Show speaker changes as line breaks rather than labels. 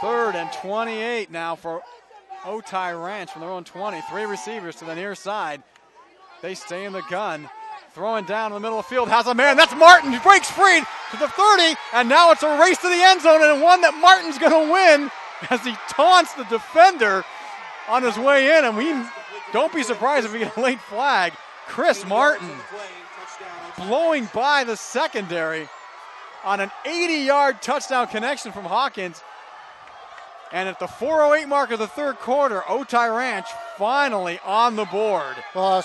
Third and 28 now for Otay Ranch from their own 20. Three receivers to the near side. They stay in the gun. Throwing down in the middle of the field, has a man. That's Martin. He breaks free to the 30, and now it's a race to the end zone, and one that Martin's going to win as he taunts the defender on his way in. And we don't be surprised if we get a late flag. Chris Martin blowing by the secondary on an 80 yard touchdown connection from Hawkins. And at the 408 mark of the third quarter, Otay Ranch finally on the board.
Well,